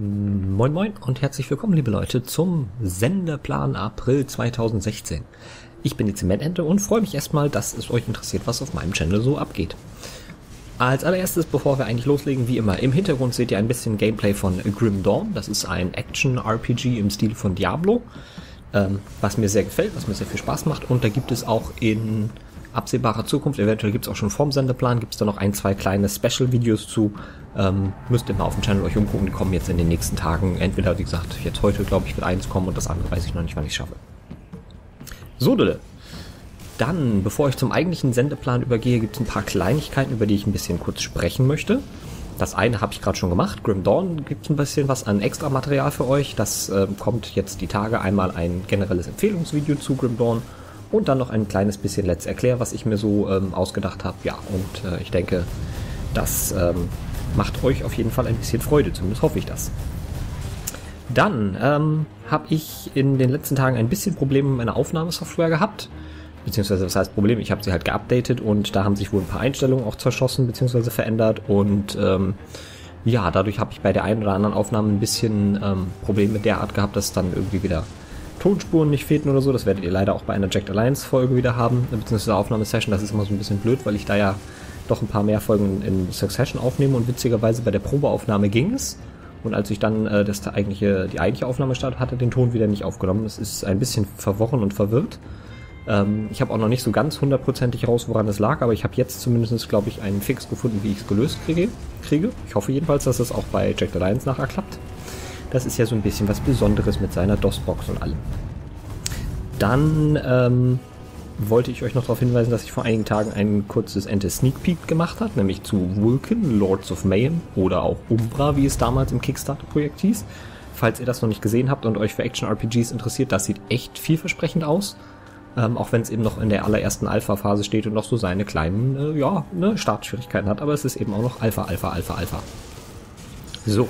Moin Moin und herzlich willkommen, liebe Leute, zum Sendeplan April 2016. Ich bin die Zementente und freue mich erstmal, dass es euch interessiert, was auf meinem Channel so abgeht. Als allererstes, bevor wir eigentlich loslegen, wie immer, im Hintergrund seht ihr ein bisschen Gameplay von Grim Dawn. Das ist ein Action-RPG im Stil von Diablo, ähm, was mir sehr gefällt, was mir sehr viel Spaß macht. Und da gibt es auch in absehbarer Zukunft, eventuell gibt es auch schon vorm Sendeplan, gibt es da noch ein, zwei kleine Special-Videos zu. Ähm, müsst ihr mal auf dem Channel euch umgucken, die kommen jetzt in den nächsten Tagen. Entweder, wie gesagt, jetzt heute, glaube ich, wird eins kommen und das andere weiß ich noch nicht, wann ich schaffe. So, Dille. Dann, bevor ich zum eigentlichen Sendeplan übergehe, gibt es ein paar Kleinigkeiten, über die ich ein bisschen kurz sprechen möchte. Das eine habe ich gerade schon gemacht. Grim Dawn gibt ein bisschen was an extra Material für euch. Das äh, kommt jetzt die Tage einmal ein generelles Empfehlungsvideo zu Grim Dawn und dann noch ein kleines bisschen Let's Erklär, was ich mir so ähm, ausgedacht habe. Ja, und äh, ich denke, das ähm, macht euch auf jeden Fall ein bisschen Freude, zumindest hoffe ich das. Dann ähm, habe ich in den letzten Tagen ein bisschen Probleme mit meiner Aufnahmesoftware gehabt. Beziehungsweise, was heißt Problem? Ich habe sie halt geupdatet und da haben sich wohl ein paar Einstellungen auch zerschossen bzw. verändert. Und ähm, ja, dadurch habe ich bei der einen oder anderen Aufnahme ein bisschen ähm, Probleme der Art gehabt, dass dann irgendwie wieder Tonspuren nicht fehlten oder so. Das werdet ihr leider auch bei einer Jacked Alliance Folge wieder haben, beziehungsweise Aufnahmesession. Das ist immer so ein bisschen blöd, weil ich da ja doch ein paar mehr Folgen in Succession aufnehme und witzigerweise bei der Probeaufnahme ging es. Und als ich dann äh, das eigentliche, die eigentliche Aufnahme start, hatte den Ton wieder nicht aufgenommen. Das ist ein bisschen verworren und verwirrt. Ähm, ich habe auch noch nicht so ganz hundertprozentig raus, woran es lag, aber ich habe jetzt zumindest, glaube ich, einen Fix gefunden, wie ich es gelöst kriege. kriege. Ich hoffe jedenfalls, dass es auch bei Jack the Lions nachher klappt. Das ist ja so ein bisschen was Besonderes mit seiner DOS-Box und allem. Dann ähm, wollte ich euch noch darauf hinweisen, dass ich vor einigen Tagen ein kurzes Ente Sneak Peek gemacht habe, nämlich zu Vulcan, Lords of Mayhem oder auch Umbra, wie es damals im Kickstarter-Projekt hieß. Falls ihr das noch nicht gesehen habt und euch für Action-RPGs interessiert, das sieht echt vielversprechend aus. Ähm, auch wenn es eben noch in der allerersten Alpha-Phase steht und noch so seine kleinen, äh, ja, ne, Startschwierigkeiten hat. Aber es ist eben auch noch Alpha, Alpha, Alpha, Alpha. So,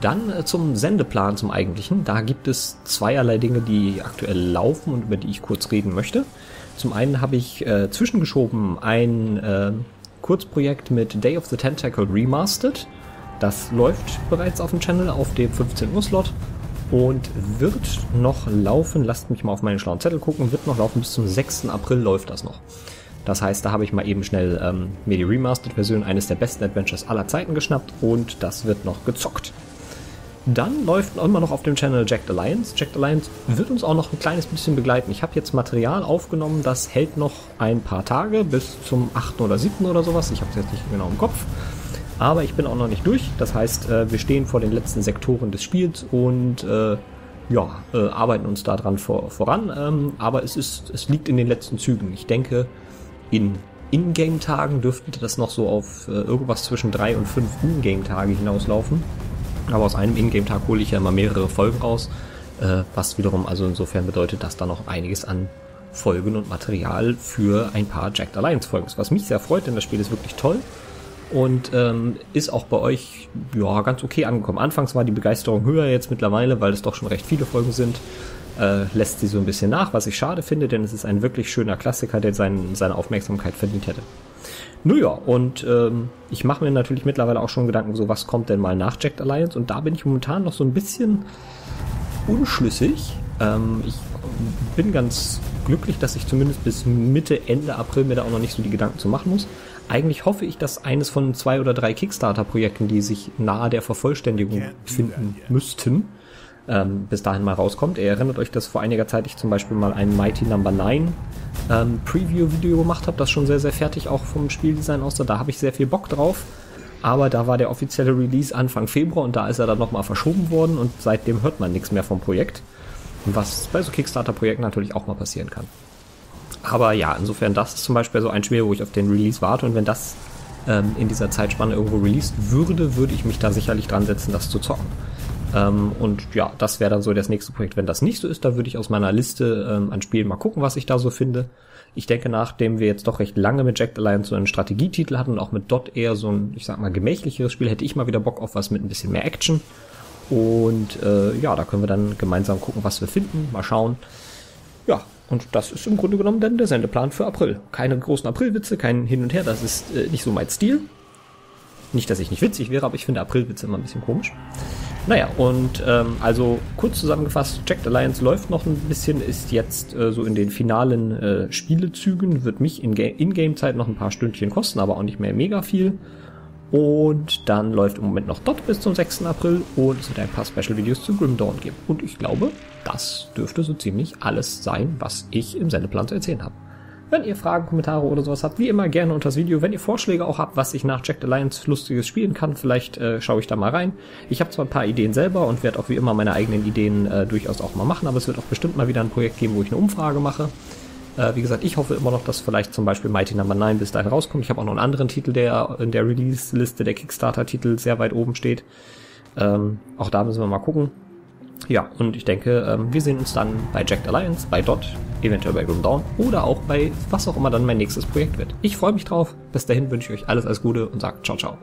dann äh, zum Sendeplan, zum eigentlichen. Da gibt es zweierlei Dinge, die aktuell laufen und über die ich kurz reden möchte. Zum einen habe ich äh, zwischengeschoben ein äh, Kurzprojekt mit Day of the Tentacle Remastered. Das läuft bereits auf dem Channel auf dem 15 Uhr Slot und wird noch laufen. Lasst mich mal auf meinen schlauen Zettel gucken. Wird noch laufen bis zum 6. April läuft das noch. Das heißt, da habe ich mal eben schnell ähm, mir die Remastered-Version eines der besten Adventures aller Zeiten geschnappt und das wird noch gezockt. Dann läuft immer noch auf dem Channel Jacked Alliance. Jacked Alliance wird uns auch noch ein kleines bisschen begleiten. Ich habe jetzt Material aufgenommen, das hält noch ein paar Tage bis zum 8. oder 7. oder sowas. Ich habe es jetzt nicht genau im Kopf. Aber ich bin auch noch nicht durch. Das heißt, äh, wir stehen vor den letzten Sektoren des Spiels und äh, ja, äh, arbeiten uns daran vor, voran. Ähm, aber es, ist, es liegt in den letzten Zügen. Ich denke, in Ingame-Tagen dürfte das noch so auf äh, irgendwas zwischen drei und fünf Ingame-Tage hinauslaufen. Aber aus einem Ingame-Tag hole ich ja immer mehrere Folgen raus, äh, was wiederum also insofern bedeutet, dass da noch einiges an Folgen und Material für ein paar Jacked Alliance Folgen ist. Was mich sehr freut, denn das Spiel ist wirklich toll und ähm, ist auch bei euch ja ganz okay angekommen. Anfangs war die Begeisterung höher, jetzt mittlerweile, weil es doch schon recht viele Folgen sind, äh, lässt sie so ein bisschen nach, was ich schade finde, denn es ist ein wirklich schöner Klassiker, der seinen, seine Aufmerksamkeit verdient hätte. Naja, und ähm, ich mache mir natürlich mittlerweile auch schon Gedanken, so was kommt denn mal nach Jacked Alliance und da bin ich momentan noch so ein bisschen unschlüssig. Ähm, ich bin ganz glücklich, dass ich zumindest bis Mitte, Ende April mir da auch noch nicht so die Gedanken zu machen muss. Eigentlich hoffe ich, dass eines von zwei oder drei Kickstarter-Projekten, die sich nahe der Vervollständigung befinden müssten, ähm, bis dahin mal rauskommt. Ihr erinnert euch, dass vor einiger Zeit ich zum Beispiel mal ein Mighty Number no. 9 ähm, Preview-Video gemacht habe, das schon sehr, sehr fertig auch vom Spieldesign aussah. Da habe ich sehr viel Bock drauf. Aber da war der offizielle Release Anfang Februar und da ist er dann nochmal verschoben worden und seitdem hört man nichts mehr vom Projekt. Was bei so Kickstarter-Projekten natürlich auch mal passieren kann. Aber ja, insofern, das ist zum Beispiel so ein Spiel, wo ich auf den Release warte und wenn das ähm, in dieser Zeitspanne irgendwo released würde, würde ich mich da sicherlich dran setzen, das zu zocken. Ähm, und ja, das wäre dann so das nächste Projekt. Wenn das nicht so ist, dann würde ich aus meiner Liste ähm, an Spielen mal gucken, was ich da so finde. Ich denke, nachdem wir jetzt doch recht lange mit Jack Alliance so einen Strategietitel hatten und auch mit Dot eher so ein, ich sag mal, gemächlicheres Spiel, hätte ich mal wieder Bock auf was mit ein bisschen mehr Action. Und äh, ja, da können wir dann gemeinsam gucken, was wir finden, mal schauen. Ja, und das ist im Grunde genommen dann der Sendeplan für April. Keine großen Aprilwitze, kein Hin und Her, das ist äh, nicht so mein Stil. Nicht, dass ich nicht witzig wäre, aber ich finde Aprilwitze immer ein bisschen komisch. Naja, und ähm, also kurz zusammengefasst, Jacked Alliance läuft noch ein bisschen, ist jetzt äh, so in den finalen äh, Spielezügen, wird mich in Ingame-Zeit noch ein paar Stündchen kosten, aber auch nicht mehr mega viel. Und dann läuft im Moment noch dort bis zum 6. April und es wird ein paar Special-Videos zu Grim Dawn geben. Und ich glaube, das dürfte so ziemlich alles sein, was ich im Sendeplan zu erzählen habe. Wenn ihr Fragen, Kommentare oder sowas habt, wie immer gerne unter das Video. Wenn ihr Vorschläge auch habt, was ich nach Jacked Alliance Lustiges spielen kann, vielleicht äh, schaue ich da mal rein. Ich habe zwar ein paar Ideen selber und werde auch wie immer meine eigenen Ideen äh, durchaus auch mal machen, aber es wird auch bestimmt mal wieder ein Projekt geben, wo ich eine Umfrage mache. Äh, wie gesagt, ich hoffe immer noch, dass vielleicht zum Beispiel Mighty Number no. 9 bis dahin rauskommt. Ich habe auch noch einen anderen Titel, der in der Release-Liste der Kickstarter-Titel sehr weit oben steht. Ähm, auch da müssen wir mal gucken. Ja, und ich denke, ähm, wir sehen uns dann bei Jacked Alliance, bei Dot, eventuell bei Grim Dawn oder auch bei was auch immer dann mein nächstes Projekt wird. Ich freue mich drauf. Bis dahin wünsche ich euch alles alles Gute und sage ciao, ciao.